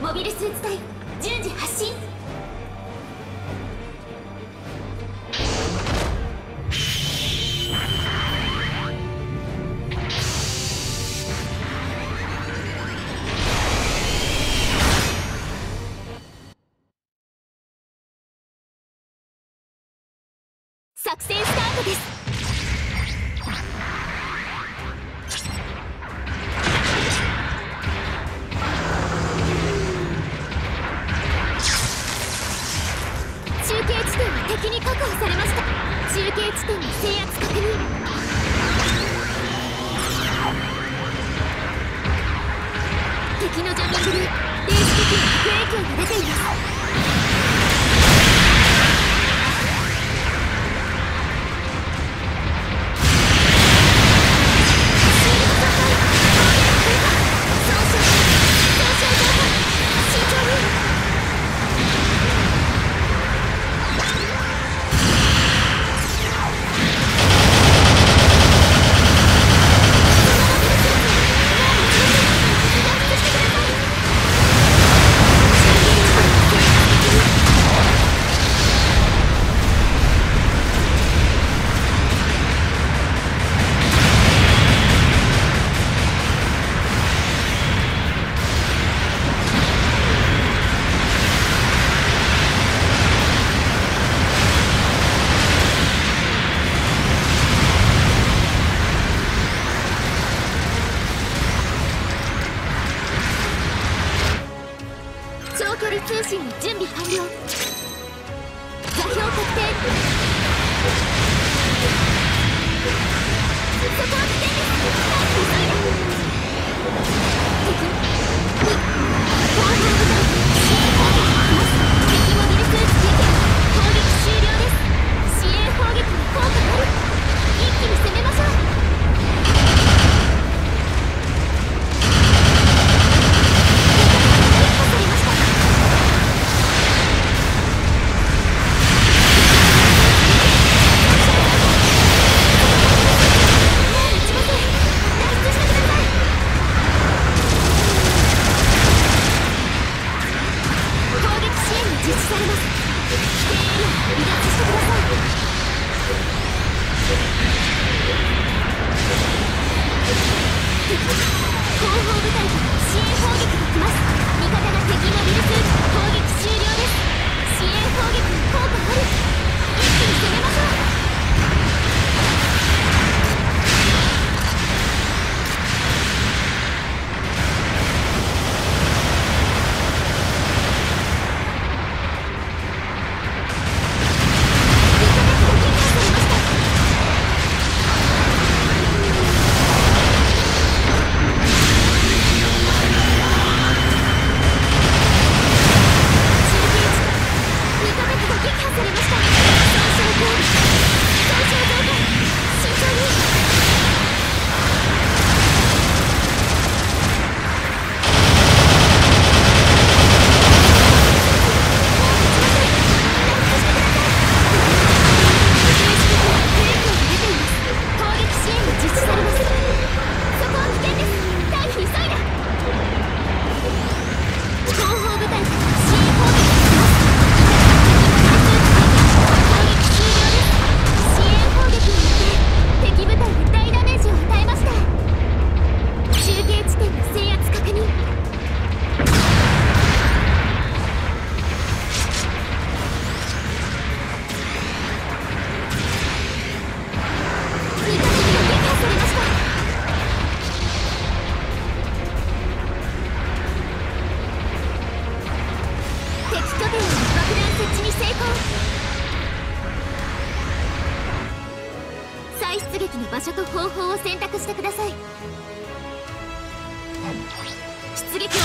モビルスーツ隊順次発進。作戦スタートです。確保されました。中継地点の制圧確認。敵のジャミングで電子機器に不影響が出ています。部隊から支援砲撃が来ます。味方が敵モビルスーツ攻撃終了です。支援砲撃効果あり出撃の場所と方法を選択してください。出撃を出しす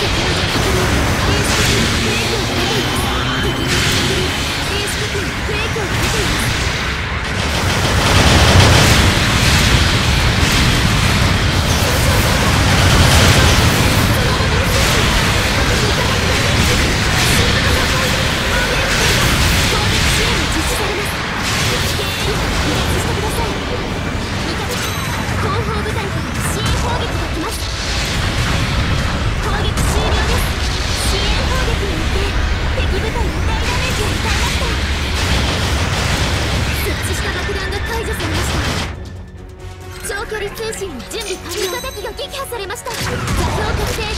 敵の停止確ブレーをかけています敵の上空停止ブレーをかけています通信準備完了型機が撃破されました。座標確定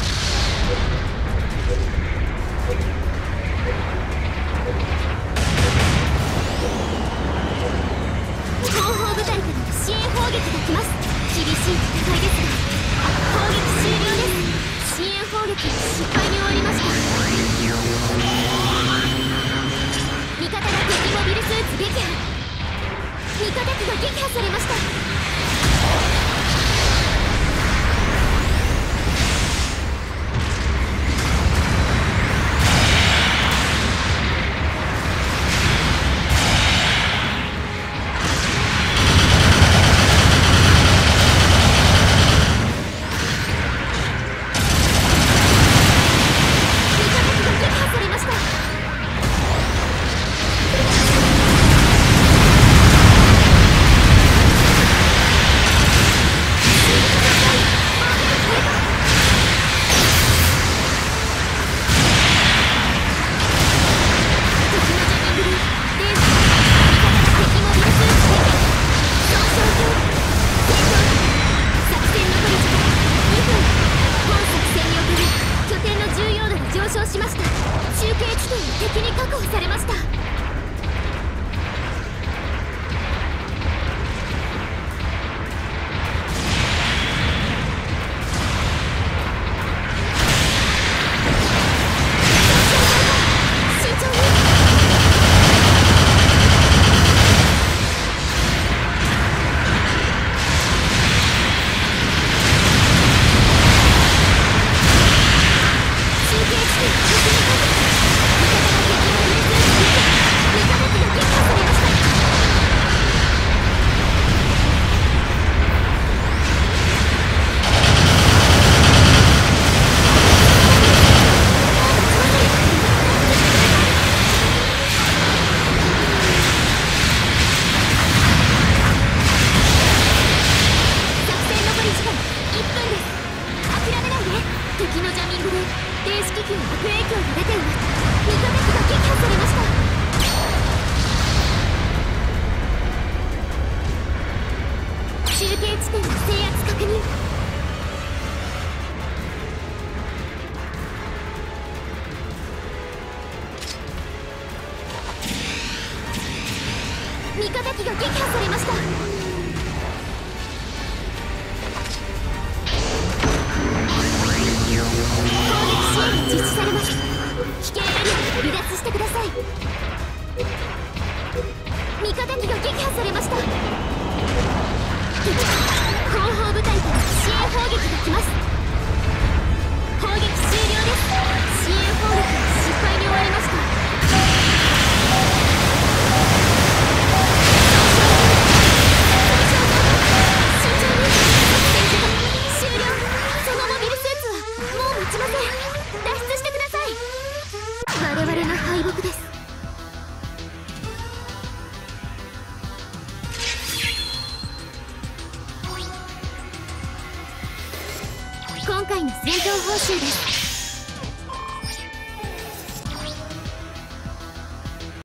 機に悪影響が出ています味方機が撃破されました中継地点の制圧確認味方機が撃破されました。実施されます危険エリア離脱してください。味方機が撃破されました。後方部隊から支援砲撃が来ます。敗北です。今回の戦闘報酬です。